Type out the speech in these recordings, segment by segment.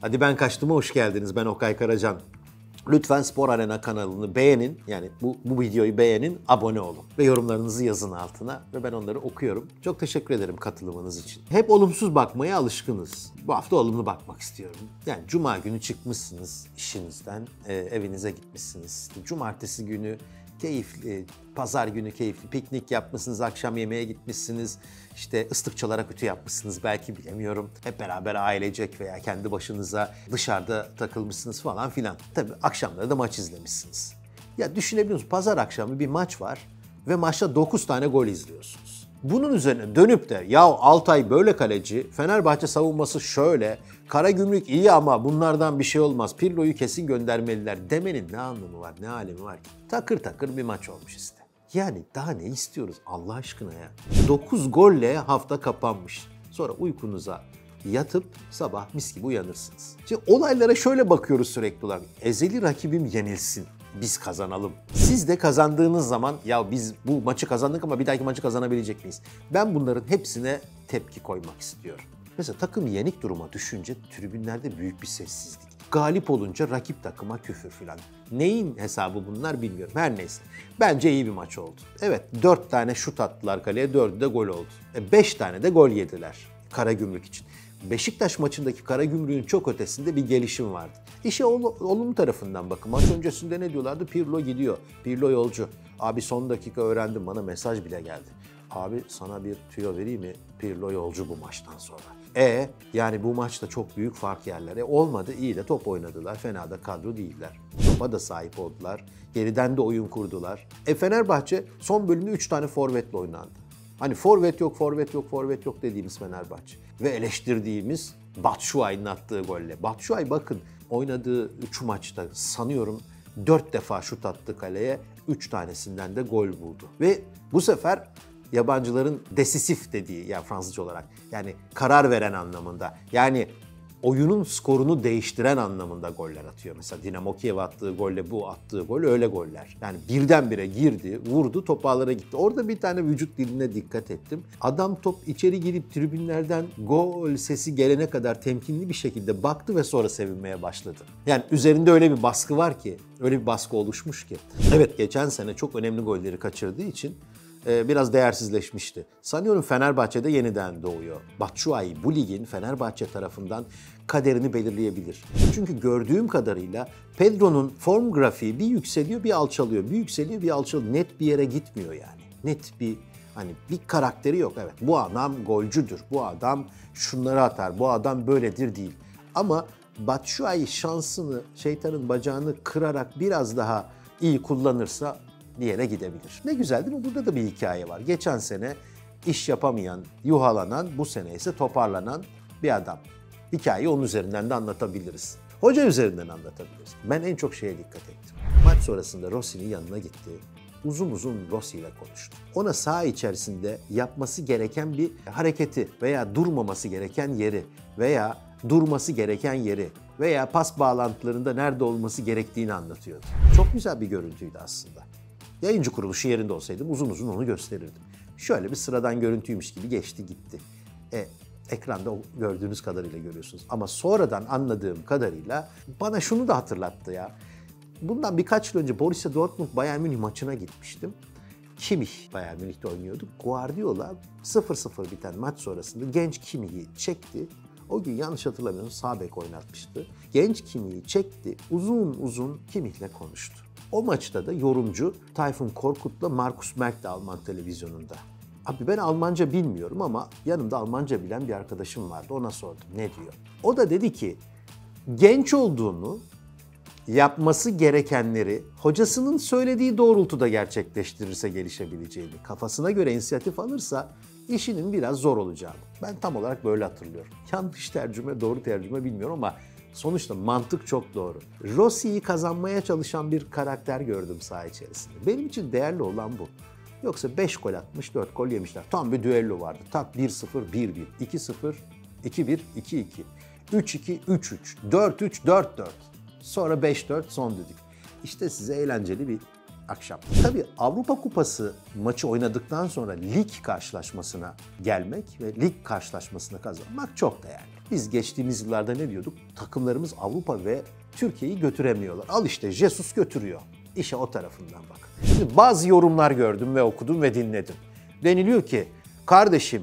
Hadi ben kaçtıma hoş geldiniz. Ben Okay Karacan. Lütfen Spor Arena kanalını beğenin. Yani bu, bu videoyu beğenin, abone olun. Ve yorumlarınızı yazın altına ve ben onları okuyorum. Çok teşekkür ederim katılımınız için. Hep olumsuz bakmaya alışkınız. Bu hafta olumlu bakmak istiyorum. Yani cuma günü çıkmışsınız işinizden, e, evinize gitmişsiniz. Cumartesi günü keyifli, pazar günü keyifli piknik yapmışsınız, akşam yemeğe gitmişsiniz, işte ıslık çalarak ütü yapmışsınız belki bilemiyorum. Hep beraber ailecek veya kendi başınıza dışarıda takılmışsınız falan filan. Tabii akşamları da maç izlemişsiniz. Ya düşünebiliyor musunuz? Pazar akşamı bir maç var ve maçta 9 tane gol izliyorsunuz. Bunun üzerine dönüp de ya Altay böyle kaleci, Fenerbahçe savunması şöyle, Karagümrük iyi ama bunlardan bir şey olmaz, Pirlo'yu kesin göndermeliler demenin ne anlamı var, ne alemi var ki? Takır takır bir maç olmuş işte. Yani daha ne istiyoruz Allah aşkına ya? 9 golle hafta kapanmış. Sonra uykunuza yatıp sabah mis gibi uyanırsınız. Şimdi olaylara şöyle bakıyoruz sürekli olarak. Ezeli rakibim yenilsin biz kazanalım. Siz de kazandığınız zaman ya biz bu maçı kazandık ama bir dahaki maçı kazanabilecek miyiz? Ben bunların hepsine tepki koymak istiyorum. Mesela takım yenik duruma düşünce tribünlerde büyük bir sessizlik. Galip olunca rakip takıma küfür filan. Neyin hesabı bunlar bilmiyorum. Her neyse. Bence iyi bir maç oldu. Evet 4 tane şut attılar kaleye, 4'ü de gol oldu. 5 tane de gol yediler Karagümrük için. Beşiktaş maçındaki Karagümrük'ün çok ötesinde bir gelişim vardı. İşe ol, olumlu tarafından bakın. Maç öncesinde ne diyorlardı? Pirlo gidiyor. Pirlo yolcu. Abi son dakika öğrendim bana mesaj bile geldi. Abi sana bir tüyo vereyim mi? Pirlo yolcu bu maçtan sonra. E yani bu maçta çok büyük fark yerler. E olmadı iyi de top oynadılar. Fena da kadro değiller. Topa da sahip oldular. Geriden de oyun kurdular. E Fenerbahçe son bölümde 3 tane forvetle oynandı. Hani forvet yok, forvet yok, forvet yok dediğimiz Fenerbahçe. Ve eleştirdiğimiz Batshuayi'nin attığı golle. Batshuayi bakın oynadığı 3 maçta sanıyorum 4 defa şut attı kaleye. 3 tanesinden de gol buldu. Ve bu sefer yabancıların desisif dediği yani Fransızca olarak yani karar veren anlamında. Yani oyunun skorunu değiştiren anlamında goller atıyor. Mesela Dinamo Kiev attığı golle bu attığı gol öyle goller. Yani birdenbire girdi, vurdu, top ağlara gitti. Orada bir tane vücut diline dikkat ettim. Adam top içeri girip tribünlerden gol sesi gelene kadar temkinli bir şekilde baktı ve sonra sevinmeye başladı. Yani üzerinde öyle bir baskı var ki, öyle bir baskı oluşmuş ki. Evet geçen sene çok önemli golleri kaçırdığı için e, biraz değersizleşmişti. Sanıyorum Fenerbahçe'de yeniden doğuyor. Batshuayi bu ligin Fenerbahçe tarafından kaderini belirleyebilir. Çünkü gördüğüm kadarıyla Pedro'nun form grafiği bir yükseliyor bir alçalıyor. Bir yükseliyor bir alçalıyor. Net bir yere gitmiyor yani. Net bir hani bir karakteri yok. Evet bu adam golcüdür. Bu adam şunları atar. Bu adam böyledir değil. Ama Batshuayi şansını, şeytanın bacağını kırarak biraz daha iyi kullanırsa bir yere gidebilir. Ne güzel değil mi? Burada da bir hikaye var. Geçen sene iş yapamayan, yuhalanan, bu sene ise toparlanan bir adam. Hikayeyi onun üzerinden de anlatabiliriz. Hoca üzerinden anlatabiliriz. Ben en çok şeye dikkat ettim. Maç sonrasında Rossi'nin yanına gitti. Uzun uzun Rossi ile konuştu. Ona saha içerisinde yapması gereken bir hareketi veya durmaması gereken yeri veya durması gereken yeri veya pas bağlantılarında nerede olması gerektiğini anlatıyordu. Çok güzel bir görüntüydü aslında. Yayıncı kuruluşu yerinde olsaydım uzun uzun onu gösterirdim. Şöyle bir sıradan görüntüymüş gibi geçti gitti. E, ekranda gördüğünüz kadarıyla görüyorsunuz. Ama sonradan anladığım kadarıyla bana şunu da hatırlattı ya. Bundan birkaç yıl önce Borussia Dortmund Bayern Münih maçına gitmiştim. Kimmich Bayern Münih'te oynuyordu. Guardiola 0-0 biten maç sonrasında genç Kimmich'i çekti. O gün yanlış hatırlamıyorum sağ bek oynatmıştı. Genç Kimmich'i çekti. Uzun uzun Kimmich'le konuştu. O maçta da yorumcu Tayfun Korkut'la Markus Merk de Alman televizyonunda. Abi ben Almanca bilmiyorum ama yanımda Almanca bilen bir arkadaşım vardı. Ona sordum ne diyor. O da dedi ki genç olduğunu, yapması gerekenleri hocasının söylediği doğrultuda gerçekleştirirse gelişebileceğini, kafasına göre inisiyatif alırsa işinin biraz zor olacağını. Ben tam olarak böyle hatırlıyorum. Yanlış tercüme, doğru tercüme bilmiyorum ama sonuçta mantık çok doğru. Rossi'yi kazanmaya çalışan bir karakter gördüm saha içerisinde. Benim için değerli olan bu. Yoksa 5 gol atmış, 4 gol yemişler. Tam bir düello vardı. Tak 1-0, 1-1, 2-0, 2-1, 2-2, 3-2, 3-3, 4-3, 4-4. Sonra 5-4 son düdük. İşte size eğlenceli bir akşam. Tabii Avrupa Kupası maçı oynadıktan sonra lig karşılaşmasına gelmek ve lig karşılaşmasını kazanmak çok değerli. Biz geçtiğimiz yıllarda ne diyorduk? Takımlarımız Avrupa ve Türkiye'yi götüremiyorlar. Al işte Jesus götürüyor. İşe o tarafından bak. Şimdi bazı yorumlar gördüm ve okudum ve dinledim. Deniliyor ki kardeşim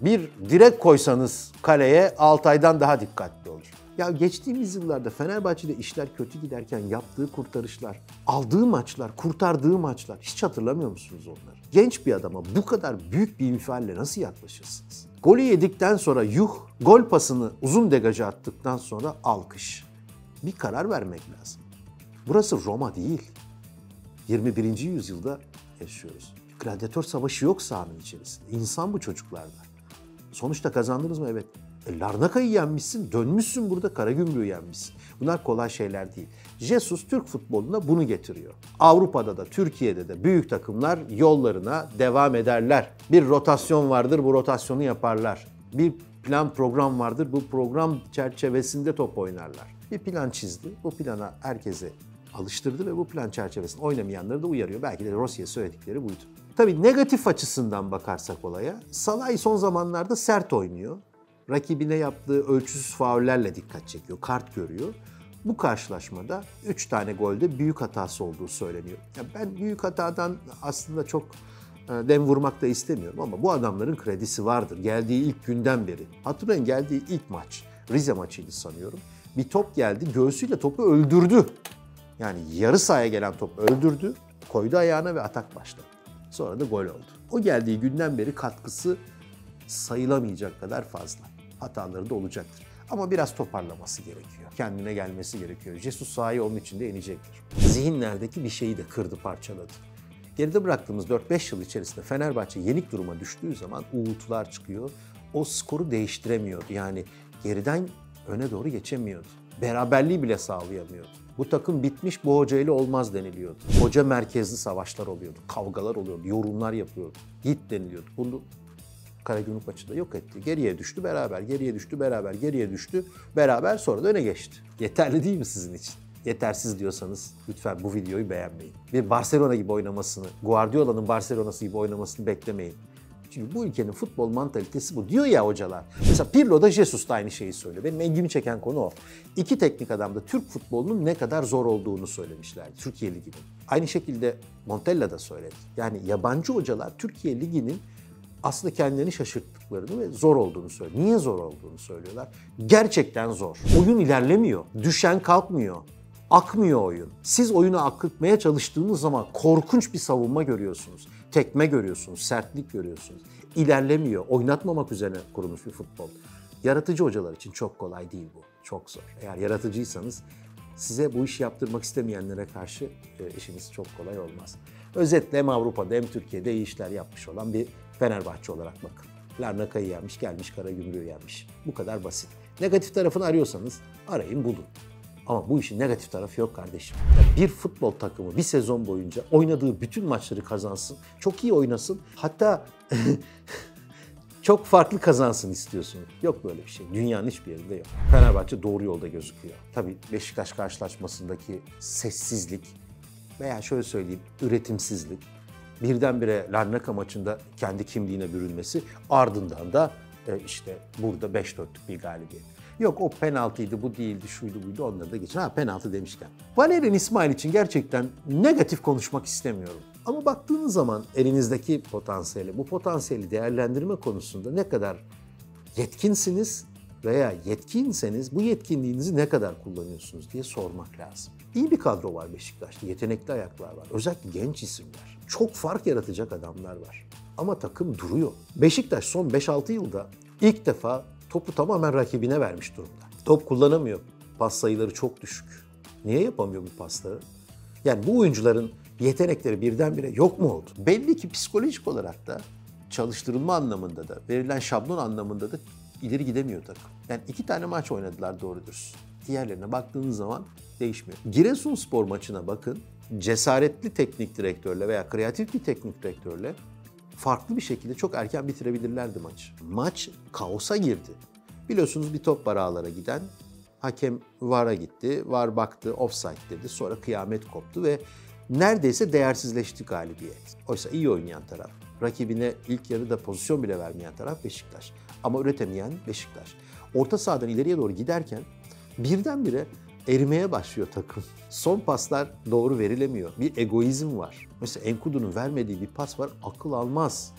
bir direk koysanız kaleye Altay'dan daha dikkatli olur. Ya geçtiğimiz yıllarda Fenerbahçe'de işler kötü giderken yaptığı kurtarışlar, aldığı maçlar, kurtardığı maçlar hiç hatırlamıyor musunuz onları? Genç bir adama bu kadar büyük bir infialle nasıl yaklaşırsınız? Golü yedikten sonra yuh, gol pasını uzun degaja attıktan sonra alkış. Bir karar vermek lazım. Burası Roma değil. 21. yüzyılda yaşıyoruz. Gladyatör savaşı yok sahanın içerisinde. İnsan bu çocuklarda. Sonuçta kazandınız mı? Evet. E, Larnaka'yı yenmişsin, dönmüşsün burada Karagümrük'ü yenmişsin. Bunlar kolay şeyler değil. Jesus Türk futboluna bunu getiriyor. Avrupa'da da Türkiye'de de büyük takımlar yollarına devam ederler. Bir rotasyon vardır, bu rotasyonu yaparlar. Bir plan program vardır, bu program çerçevesinde top oynarlar. Bir plan çizdi, bu plana herkese alıştırdı ve bu plan çerçevesinde oynamayanları da uyarıyor. Belki de Rossi'ye söyledikleri buydu. Tabii negatif açısından bakarsak olaya, Salay son zamanlarda sert oynuyor. Rakibine yaptığı ölçüsüz faullerle dikkat çekiyor, kart görüyor. Bu karşılaşmada 3 tane golde büyük hatası olduğu söyleniyor. Ya ben büyük hatadan aslında çok e, dem vurmak da istemiyorum ama bu adamların kredisi vardır. Geldiği ilk günden beri. Hatırlayın geldiği ilk maç, Rize maçıydı sanıyorum. Bir top geldi, göğsüyle topu öldürdü. Yani yarı sahaya gelen top öldürdü, koydu ayağına ve atak başladı. Sonra da gol oldu. O geldiği günden beri katkısı sayılamayacak kadar fazla. Hataları da olacaktır. Ama biraz toparlaması gerekiyor. Kendine gelmesi gerekiyor. Jesus sahayı onun için de inecektir. Zihinlerdeki bir şeyi de kırdı, parçaladı. Geride bıraktığımız 4-5 yıl içerisinde Fenerbahçe yenik duruma düştüğü zaman uğultular çıkıyor. O skoru değiştiremiyordu. Yani geriden öne doğru geçemiyordu. Beraberliği bile sağlayamıyordu. Bu takım bitmiş bu hocayla olmaz deniliyordu. Hoca merkezli savaşlar oluyordu, kavgalar oluyordu, yorumlar yapıyordu. Git deniliyordu. Bunu Karagümrük maçında yok etti. Geriye düştü beraber, geriye düştü beraber, geriye düştü beraber sonra da öne geçti. Yeterli değil mi sizin için? Yetersiz diyorsanız lütfen bu videoyu beğenmeyin. Bir Barcelona gibi oynamasını, Guardiola'nın Barcelona'sı gibi oynamasını beklemeyin. Çünkü bu ülkenin futbol mantalitesi bu. Diyor ya hocalar. Mesela Pirlo da Jesus da aynı şeyi söylüyor. Benim ilgimi çeken konu o. İki teknik adam da Türk futbolunun ne kadar zor olduğunu söylemişlerdi. Türkiye Ligi'nin. Aynı şekilde Montella da söyledi. Yani yabancı hocalar Türkiye Ligi'nin aslında kendilerini şaşırttıklarını ve zor olduğunu söylüyor. Niye zor olduğunu söylüyorlar? Gerçekten zor. Oyun ilerlemiyor. Düşen kalkmıyor. Akmıyor oyun. Siz oyunu akıtmaya çalıştığınız zaman korkunç bir savunma görüyorsunuz. Tekme görüyorsunuz, sertlik görüyorsunuz. İlerlemiyor. Oynatmamak üzerine kurulmuş bir futbol. Yaratıcı hocalar için çok kolay değil bu. Çok zor. Eğer yaratıcıysanız size bu işi yaptırmak istemeyenlere karşı e, işiniz çok kolay olmaz. Özetle hem Avrupa'da hem Türkiye'de iyi işler yapmış olan bir Fenerbahçe olarak bakın. Larnaka'yı yenmiş, gelmiş Karagümrük'ü yenmiş. Bu kadar basit. Negatif tarafını arıyorsanız arayın bulun. Ama bu işin negatif tarafı yok kardeşim. bir futbol takımı bir sezon boyunca oynadığı bütün maçları kazansın, çok iyi oynasın. Hatta çok farklı kazansın istiyorsun. Yok böyle bir şey. Dünyanın hiçbir yerinde yok. Fenerbahçe doğru yolda gözüküyor. Tabii Beşiktaş karşılaşmasındaki sessizlik veya şöyle söyleyeyim üretimsizlik birdenbire Larnaka maçında kendi kimliğine bürünmesi ardından da e, işte burada 5-4'lük bir galibiyet. Yok o penaltıydı, bu değildi, şuydu buydu onları da geçin. Ha penaltı demişken. Valerian İsmail için gerçekten negatif konuşmak istemiyorum. Ama baktığınız zaman elinizdeki potansiyeli, bu potansiyeli değerlendirme konusunda ne kadar yetkinsiniz veya yetkinseniz bu yetkinliğinizi ne kadar kullanıyorsunuz diye sormak lazım. İyi bir kadro var Beşiktaş'ta, yetenekli ayaklar var. Özellikle genç isimler. Çok fark yaratacak adamlar var. Ama takım duruyor. Beşiktaş son 5-6 yılda ilk defa topu tamamen rakibine vermiş durumda. Top kullanamıyor. Pas sayıları çok düşük. Niye yapamıyor bu pasları? Yani bu oyuncuların yetenekleri birdenbire yok mu oldu? Belli ki psikolojik olarak da çalıştırılma anlamında da, verilen şablon anlamında da ileri gidemiyor takım. Yani iki tane maç oynadılar doğru dürüst. Diğerlerine baktığınız zaman değişmiyor. Giresunspor maçına bakın. Cesaretli teknik direktörle veya kreatif bir teknik direktörle farklı bir şekilde çok erken bitirebilirlerdi maç. Maç kaosa girdi. Biliyorsunuz bir top var giden. Hakem VAR'a gitti. VAR baktı, offside dedi. Sonra kıyamet koptu ve neredeyse değersizleşti galibiyet. Oysa iyi oynayan taraf, rakibine ilk yarıda pozisyon bile vermeyen taraf Beşiktaş. Ama üretemeyen Beşiktaş. orta sahadan ileriye doğru giderken birdenbire erimeye başlıyor takım. Son paslar doğru verilemiyor. Bir egoizm var. Mesela Enkudu'nun vermediği bir pas var akıl almaz.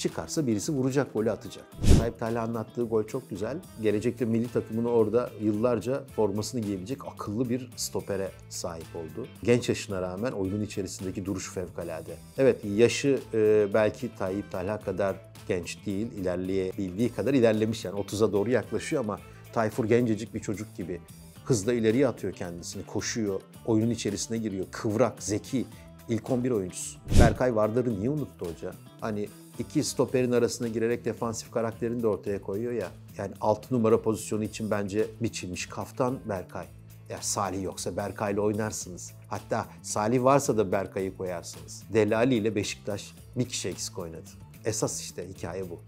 Çıkarsa birisi vuracak, golü atacak. Tayyip Talha anlattığı gol çok güzel. Gelecekte milli takımını orada yıllarca formasını giyebilecek akıllı bir stopere sahip oldu. Genç yaşına rağmen oyunun içerisindeki duruş fevkalade. Evet yaşı e, belki Tayyip Talha kadar genç değil, ilerleyebildiği kadar ilerlemiş yani 30'a doğru yaklaşıyor ama Tayfur gencecik bir çocuk gibi hızla ileriye atıyor kendisini, koşuyor, oyunun içerisine giriyor, kıvrak, zeki, ilk 11 oyuncusu. Berkay Vardar'ı niye unuttu hoca? Hani iki stoperin arasına girerek defansif karakterini de ortaya koyuyor ya. Yani 6 numara pozisyonu için bence biçilmiş kaftan Berkay. Eğer Salih yoksa Berkay'la oynarsınız. Hatta Salih varsa da Berkay'ı koyarsınız. Delali ile Beşiktaş bir kişi eksik oynadı. Esas işte hikaye bu.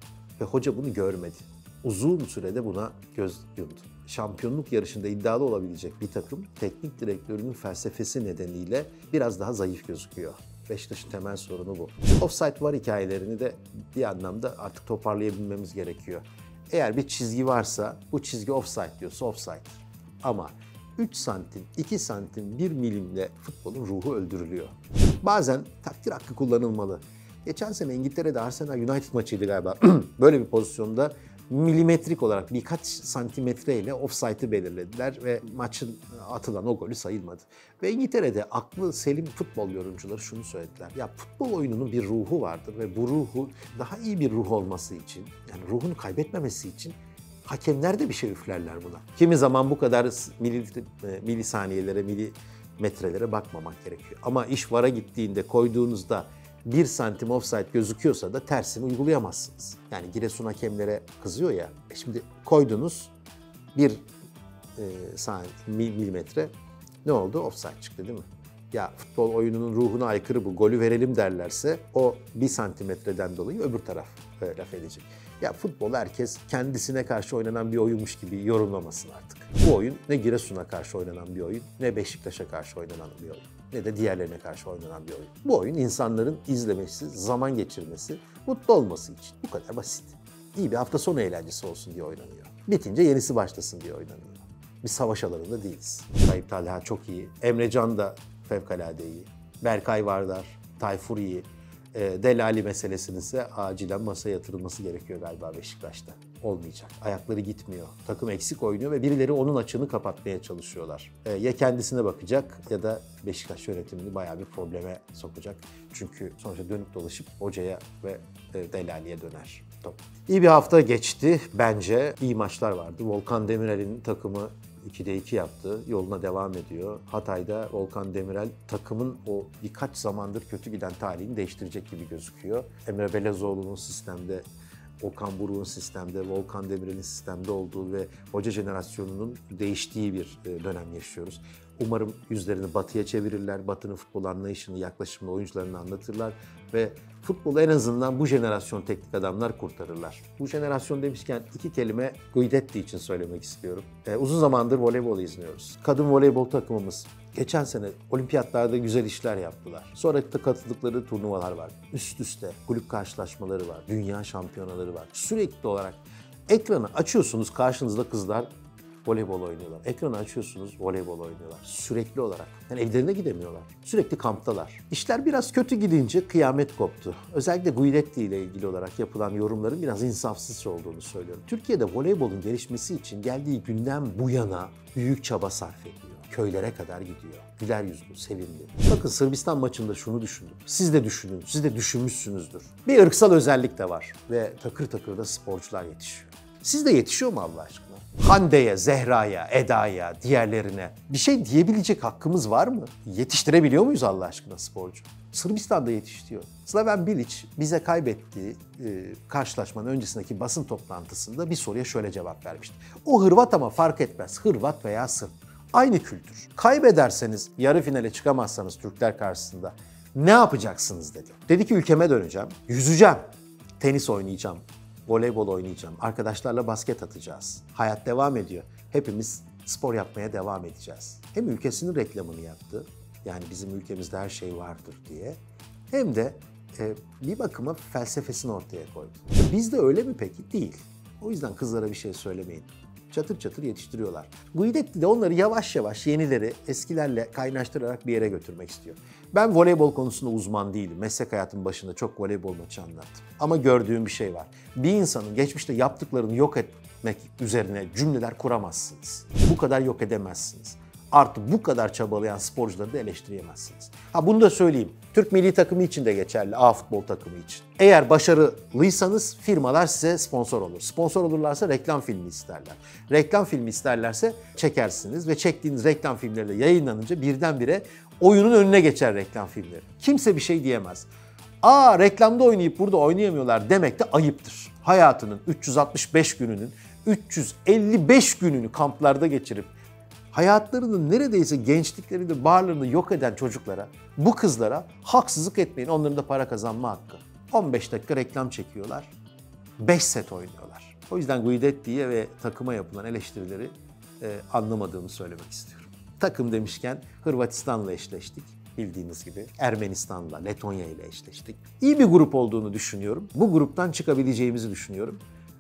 Ve hoca bunu görmedi. Uzun sürede buna göz yumdu. Şampiyonluk yarışında iddialı olabilecek bir takım teknik direktörünün felsefesi nedeniyle biraz daha zayıf gözüküyor. Beşiktaş'ın temel sorunu bu. Offside var hikayelerini de bir anlamda artık toparlayabilmemiz gerekiyor. Eğer bir çizgi varsa bu çizgi offside diyorsa offside. Ama 3 santim, 2 santim, 1 milimle futbolun ruhu öldürülüyor. Bazen takdir hakkı kullanılmalı. Geçen sene İngiltere'de Arsenal United maçıydı galiba. Böyle bir pozisyonda milimetrik olarak birkaç santimetreyle offside'ı belirlediler ve maçın atılan o golü sayılmadı. Ve İngiltere'de aklı selim futbol yorumcuları şunu söylediler. Ya futbol oyununun bir ruhu vardır ve bu ruhu daha iyi bir ruh olması için, yani ruhunu kaybetmemesi için hakemler de bir şey üflerler buna. Kimi zaman bu kadar mili, milisaniyelere, milimetrelere bakmamak gerekiyor. Ama iş vara gittiğinde koyduğunuzda bir santim offside gözüküyorsa da tersini uygulayamazsınız. Yani Giresun hakemlere kızıyor ya. E şimdi koydunuz bir e, saniye, milimetre ne oldu? Offside çıktı değil mi? Ya futbol oyununun ruhuna aykırı bu, golü verelim derlerse o bir santimetreden dolayı öbür taraf e, laf edecek. Ya futbol herkes kendisine karşı oynanan bir oyunmuş gibi yorumlamasın artık. Bu oyun ne Giresun'a karşı oynanan bir oyun, ne Beşiktaş'a karşı oynanan bir oyun, ne de diğerlerine karşı oynanan bir oyun. Bu oyun insanların izlemesi, zaman geçirmesi, mutlu olması için. Bu kadar basit. İyi bir hafta sonu eğlencesi olsun diye oynanıyor. Bitince yenisi başlasın diye oynanıyor. Bir savaş alanında değiliz. Tayyip Talha çok iyi. Emre Can da fevkalade iyi. Berkay Vardar, Tayfur iyi. E, Delali meselesinin ise acilen masaya yatırılması gerekiyor galiba Beşiktaş'ta. Olmayacak. Ayakları gitmiyor. Takım eksik oynuyor ve birileri onun açığını kapatmaya çalışıyorlar. E, ya kendisine bakacak ya da Beşiktaş yönetimini bayağı bir probleme sokacak. Çünkü sonuçta dönüp dolaşıp hocaya ve e, Delali'ye döner. Top. İyi bir hafta geçti bence. İyi maçlar vardı. Volkan Demirel'in takımı 2'de 2 yaptı. Yoluna devam ediyor. Hatay'da Volkan Demirel takımın o birkaç zamandır kötü giden talihini değiştirecek gibi gözüküyor. Emre Belezoğlu'nun sistemde Okan Buruk'un sistemde, Volkan Demirel'in sistemde olduğu ve hoca jenerasyonunun değiştiği bir e, dönem yaşıyoruz. Umarım yüzlerini batıya çevirirler, batının futbol anlayışını, yaklaşımını oyuncularına anlatırlar ve futbolu en azından bu jenerasyon teknik adamlar kurtarırlar. Bu jenerasyon demişken iki kelime Guidetti için söylemek istiyorum. Ee, uzun zamandır voleybol izliyoruz. Kadın voleybol takımımız geçen sene olimpiyatlarda güzel işler yaptılar. Sonra da katıldıkları turnuvalar var. Üst üste kulüp karşılaşmaları var. Dünya şampiyonaları var. Sürekli olarak ekranı açıyorsunuz karşınızda kızlar voleybol oynuyorlar. Ekranı açıyorsunuz, voleybol oynuyorlar. Sürekli olarak. Yani evlerine gidemiyorlar. Sürekli kamptalar. İşler biraz kötü gidince kıyamet koptu. Özellikle Guidetti ile ilgili olarak yapılan yorumların biraz insafsız olduğunu söylüyorum. Türkiye'de voleybolun gelişmesi için geldiği günden bu yana büyük çaba sarf ediyor köylere kadar gidiyor. Güler yüzlü, sevimli. Bakın Sırbistan maçında şunu düşündüm. Siz de düşünün, siz de düşünmüşsünüzdür. Bir ırksal özellik de var ve takır takır da sporcular yetişiyor. Siz de yetişiyor mu Allah aşkına? Hande'ye, Zehra'ya, Eda'ya, diğerlerine bir şey diyebilecek hakkımız var mı? Yetiştirebiliyor muyuz Allah aşkına sporcu? Sırbistan'da yetiştiriyor. Slaven Bilic bize kaybettiği e, karşılaşmanın öncesindeki basın toplantısında bir soruya şöyle cevap vermişti. O Hırvat ama fark etmez. Hırvat veya Sırp. Aynı kültür. Kaybederseniz, yarı finale çıkamazsanız Türkler karşısında ne yapacaksınız dedi. Dedi ki ülkeme döneceğim, yüzeceğim, tenis oynayacağım, voleybol oynayacağım, arkadaşlarla basket atacağız. Hayat devam ediyor. Hepimiz spor yapmaya devam edeceğiz. Hem ülkesinin reklamını yaptı, yani bizim ülkemizde her şey vardır diye. Hem de e, bir bakıma felsefesini ortaya koydu. Bizde öyle mi peki? Değil. O yüzden kızlara bir şey söylemeyin. Çatır çatır yetiştiriyorlar. Guidetti de onları yavaş yavaş yenileri eskilerle kaynaştırarak bir yere götürmek istiyor. Ben voleybol konusunda uzman değilim. Meslek hayatımın başında çok voleybol maçı anlattım. Ama gördüğüm bir şey var. Bir insanın geçmişte yaptıklarını yok etmek üzerine cümleler kuramazsınız. Bu kadar yok edemezsiniz. Artı bu kadar çabalayan sporcuları da eleştiremezsiniz. Ha bunu da söyleyeyim. Türk milli takımı için de geçerli. A futbol takımı için. Eğer başarılıysanız firmalar size sponsor olur. Sponsor olurlarsa reklam filmi isterler. Reklam filmi isterlerse çekersiniz ve çektiğiniz reklam filmleri de yayınlanınca birdenbire oyunun önüne geçer reklam filmleri. Kimse bir şey diyemez. Aa reklamda oynayıp burada oynayamıyorlar demek de ayıptır. Hayatının 365 gününün 355 gününü kamplarda geçirip hayatlarını neredeyse gençliklerini, bağlarını yok eden çocuklara, bu kızlara haksızlık etmeyin. Onların da para kazanma hakkı. 15 dakika reklam çekiyorlar. 5 set oynuyorlar. O yüzden Guidetti'ye ve takıma yapılan eleştirileri e, anlamadığımı söylemek istiyorum. Takım demişken Hırvatistan'la eşleştik bildiğiniz gibi. Ermenistan'la, Letonya ile eşleştik. İyi bir grup olduğunu düşünüyorum. Bu gruptan çıkabileceğimizi düşünüyorum.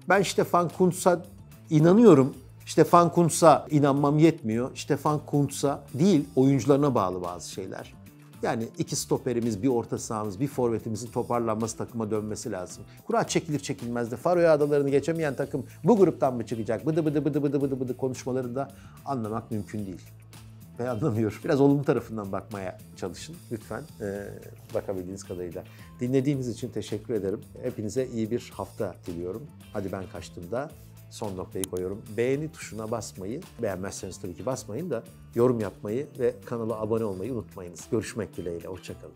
Ben Stefan Kuntz'a inanıyorum. Stefan Kuntz'a inanmam yetmiyor. Stefan Kuntz'a değil, oyuncularına bağlı bazı şeyler. Yani iki stoperimiz, bir orta sahamız, bir forvetimizin toparlanması, takıma dönmesi lazım. Kura çekilir çekilmez de Faroe Adaları'nı geçemeyen takım bu gruptan mı çıkacak? Bıdı bıdı bıdı bıdı bıdı bıdı konuşmaları da anlamak mümkün değil. Ben anlamıyorum. Biraz olumlu tarafından bakmaya çalışın lütfen ee, bakabildiğiniz kadarıyla. Dinlediğiniz için teşekkür ederim. Hepinize iyi bir hafta diliyorum. Hadi ben kaçtığımda son noktayı koyuyorum. Beğeni tuşuna basmayı, beğenmezseniz tabii ki basmayın da yorum yapmayı ve kanala abone olmayı unutmayınız. Görüşmek dileğiyle, hoşçakalın.